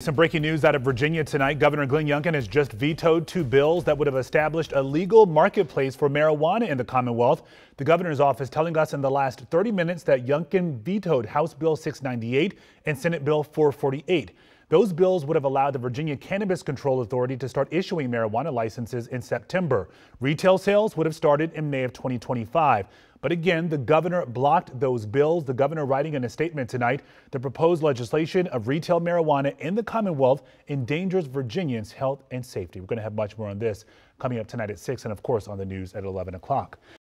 Some breaking news out of Virginia tonight. Governor Glenn Youngkin has just vetoed two bills that would have established a legal marketplace for marijuana in the Commonwealth. The governor's office telling us in the last 30 minutes that Youngkin vetoed House Bill 698 and Senate Bill 448. Those bills would have allowed the Virginia Cannabis Control Authority to start issuing marijuana licenses in September. Retail sales would have started in May of 2025. But again, the governor blocked those bills. The governor writing in a statement tonight, the proposed legislation of retail marijuana in the Commonwealth endangers Virginians' health and safety. We're going to have much more on this coming up tonight at 6 and of course on the news at 11 o'clock.